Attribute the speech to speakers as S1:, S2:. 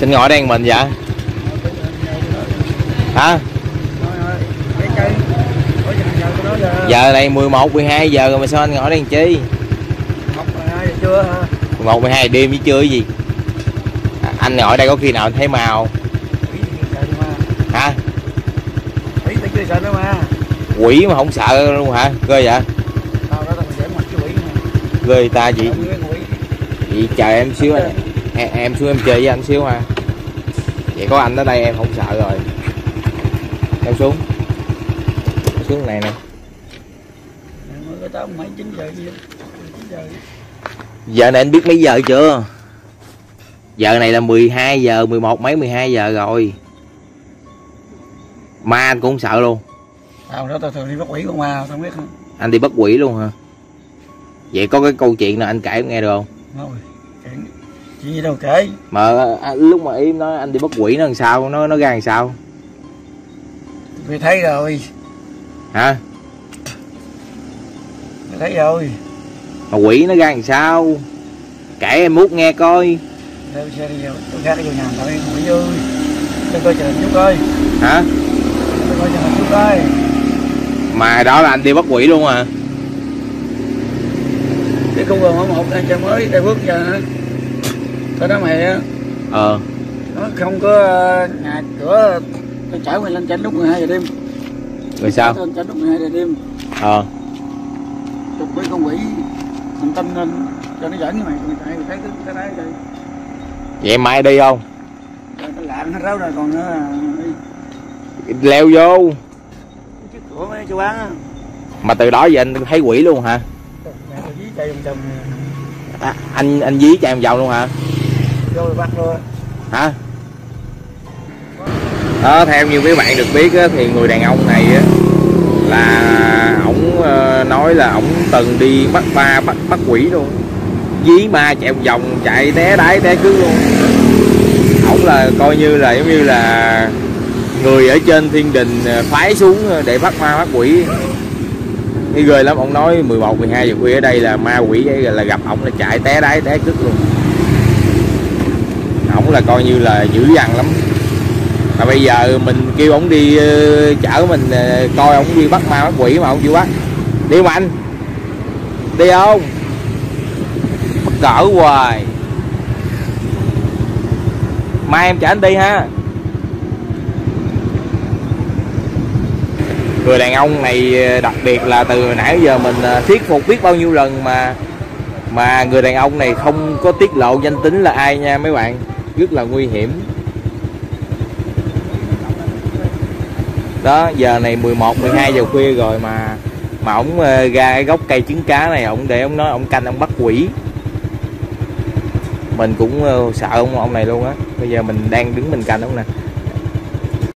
S1: xin ngồi đây mình dạ hả? Giờ này 11 12 giờ rồi mà sao anh ngồi đây làm chi?
S2: chưa hả
S1: 11 12 đêm với trưa cái gì? À, anh ngồi đây có khi nào anh thấy màu hả? Quỷ mà không sợ luôn hả? Ghê vậy? Ghê ta gì vậy chờ em xíu anh. Em, em xuống em chơi với anh xíu ha vậy có anh ở đây em không sợ rồi. Em xuống. Em xuống này nè.
S2: Giờ gì chín giờ
S1: giờ này anh biết mấy giờ chưa? Giờ này là 12 giờ 11 mấy 12 giờ rồi. Ma anh cũng không sợ luôn.
S2: Tao đó tao thường đi bắt quỷ con ma tao không biết. Không
S1: anh đi bắt quỷ luôn hả? Vậy có cái câu chuyện nào anh kể em nghe được không?
S2: Thôi. chuyện chuyện gì đâu kể.
S1: Mà à, lúc mà im nói anh đi bắt quỷ nó làm sao? Nó nó ra làm sao?
S2: Mày thấy rồi.
S1: Hả?
S2: Mày thấy rồi.
S1: Mà quỷ nó ra làm sao? Kể em mút nghe coi.
S2: Đâu xe đi vô tôi khác cái vô nhà đi quỷ ơi tôi coi chờ chút coi.
S1: Hả?
S2: Tôi coi chờ chút coi.
S1: Mà đó là anh đi bắt quỷ luôn à?
S2: Cái khu vườn một đang chơi mới tây phước giờ tao nói mày á.
S1: Ờ.
S2: Nó không có ờ, nhà cửa tao chở mày lên chảnh lúc 12 giờ đêm.
S1: Rồi sao?
S2: Lên chảnh lúc 12 giờ đêm.
S1: Ờ.
S2: Chụp với con quỷ thành tâm lên cho nó dẫn mày. Mày thấy mày thấy cái cái đấy rồi
S1: vậy mai đi không?
S2: Rồi nó lạng hết ráo rồi còn nữa là đi.
S1: Leo vô.
S2: Cái chiếc cửa mấy chú bán á.
S1: Mà từ đó giờ anh thấy quỷ luôn hả?
S2: Tôi vòng vòng.
S1: À, anh anh dí cho em vào luôn hả
S2: vô rồi bắt luôn.
S1: Hả? Đó theo như mấy bạn được biết á, thì người đàn ông này á, là ổng ờ, nói là ổng từng đi bắt ba bắt bắt quỷ luôn. Dí ma chạy một vòng chạy té đáy té cứ luôn. Ổng là coi như là giống như là người ở trên thiên đình ờ, phái xuống để bắt ma bắt quỷ. Thì ghê lắm ông nói 11 12 giờ khuya ở đây là ma quỷ là gặp ổng là chạy té đáy té cứt luôn ổng là coi như là dữ dằn lắm. Mà bây giờ mình kêu ổng đi ờ, chở mình ờ, coi ổng đi bắt ma bắt quỷ mà ổng chịu bắt. Đi không anh. Đi không? Bắt cỡ hoài. Mai em chở anh đi ha. Người đàn ông này ờ, đặc biệt là từ nãy giờ mình thuyết phục biết bao nhiêu lần mà mà người đàn ông này không có tiết lộ danh tính là ai nha mấy bạn rất là nguy hiểm. Đó, giờ này 11 12 giờ khuya rồi mà mà ổng ờ, ra cái gốc cây trứng cá này, ổng để ổng nói ổng canh, ổng bắt quỷ. Mình cũng ờ, sợ ông ông này luôn á. Bây giờ mình đang đứng mình canh ổng nè.